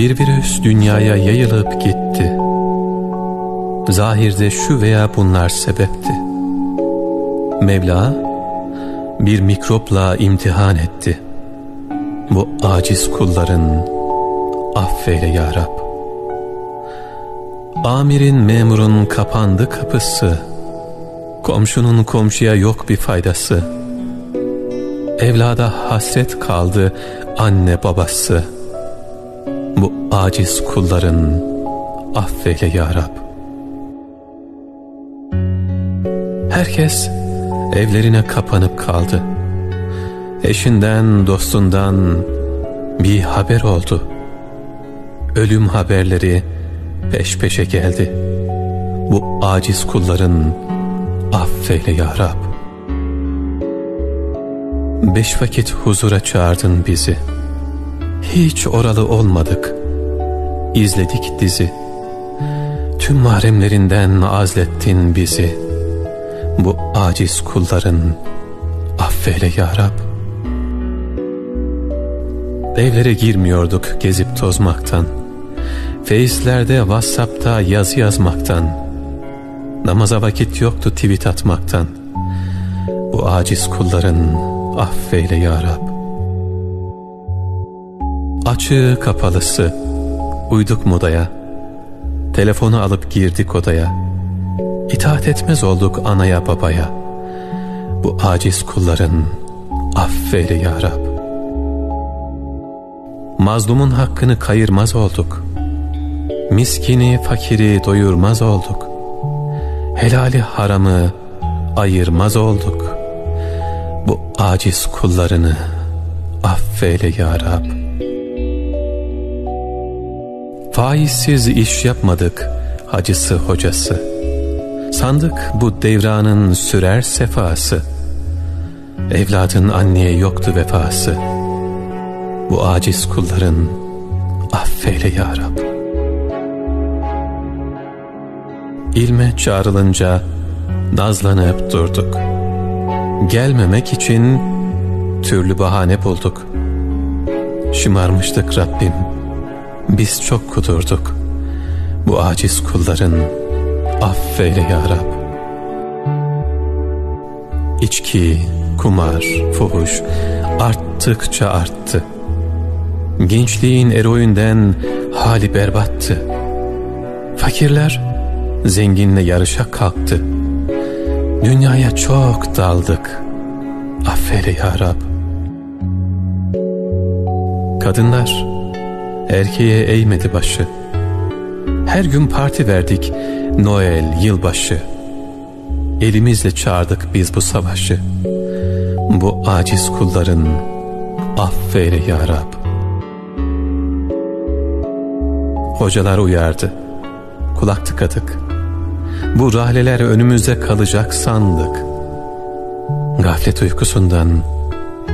Bir virüs dünyaya yayılıp gitti. Zahirde şu veya bunlar sebepti. Mevla bir mikropla imtihan etti. Bu aciz kulların affeyle ya Rab. Amirin memurun kapandı kapısı. Komşunun komşuya yok bir faydası. Evlada hasret kaldı anne babası. Aciz kulların affeyle ya Rab. Herkes evlerine kapanıp kaldı. Eşinden, dostundan bir haber oldu. Ölüm haberleri peş peşe geldi. Bu aciz kulların affeyle ya Rab. Beş vakit huzura çağırdın bizi. Hiç oralı olmadık. İzledik dizi. Tüm mahremlerinden azlettin bizi. Bu aciz kulların affeyle ya Rab. Evlere girmiyorduk gezip tozmaktan. Face'lerde, Whatsapp'ta yazı yazmaktan. Namaza vakit yoktu tweet atmaktan. Bu aciz kulların affeyle ya Rab. Açığı kapalısı uyduk modaya. Telefonu alıp girdik odaya. İtaat etmez olduk anaya babaya. Bu aciz kulların affeyle ya Rab. Mazlumun hakkını kayırmaz olduk. Miskini, fakiri doyurmaz olduk. Helali haramı ayırmaz olduk. Bu aciz kullarını affeyle ya Rab. Faizsiz iş yapmadık hacısı hocası. Sandık bu devranın sürer sefası. Evladın anneye yoktu vefası. Bu aciz kulların affeyle ya Rab. İlme çağrılınca nazlanıp durduk. Gelmemek için türlü bahane bulduk. Şımarmıştık Rabbim. Biz çok kudurduk. Bu aciz kulların affeyle ya Rab. İçki, kumar, fuhuş arttıkça arttı. Gençliğin eroinden hali berbattı. Fakirler zenginle yarışa kalktı. Dünyaya çok daldık. Affeyle ya Rab. Kadınlar erkeğe eğmedi başı. Her gün parti verdik Noel, yılbaşı. Elimizle çağırdık biz bu savaşı. Bu aciz kulların affeyle ya Rab. Hocalar uyardı. Kulak tıkadık. Bu rahleler önümüzde kalacak sandık. Gaflet uykusundan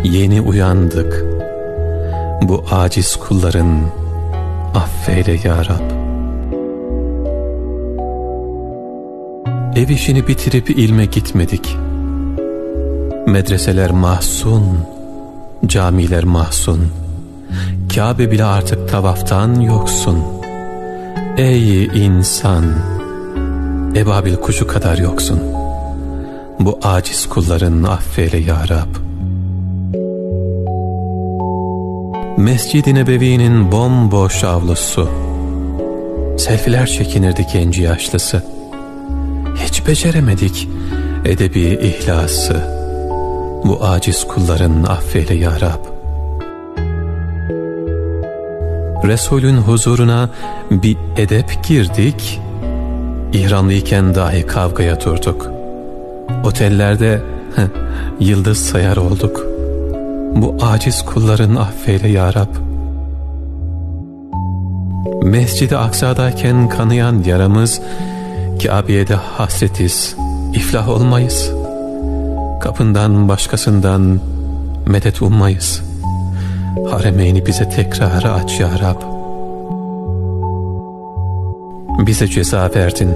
yeni uyandık. Bu aciz kulların affeyle ya Rab. Ev işini bitirip ilme gitmedik. Medreseler mahzun, camiler mahzun. Kabe bile artık tavaftan yoksun. Ey insan, ebabil kuşu kadar yoksun. Bu aciz kulların affeyle ya Rab. Mescid-i Nebevi'nin bomboş avlusu. Selfiler çekinirdi genci yaşlısı. Hiç beceremedik edebi ihlası. Bu aciz kulların affeyle ya Rab. Resulün huzuruna bir edep girdik. İhramlıyken dahi kavgaya durduk. Otellerde yıldız sayar olduk. Bu aciz kulların affeyle ya Rab. Mescid-i Aksa'dayken kanayan yaramız Kabe'ye de hasretiz, iflah olmayız. Kapından başkasından medet ummayız. Haremeyni bize tekrar aç ya Rab. Bize ceza verdin.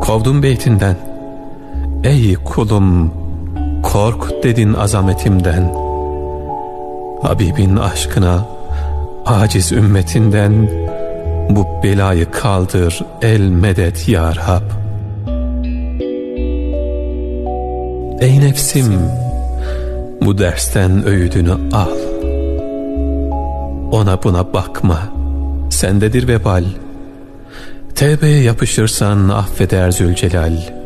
Kovdun beytinden. Ey kulum, kork dedin azametimden. Habibin aşkına aciz ümmetinden bu belayı kaldır el medet ya Rab. Ey nefsim bu dersten öğüdünü al. Ona buna bakma. Sendedir vebal. Tevbeye yapışırsan affeder Zülcelal.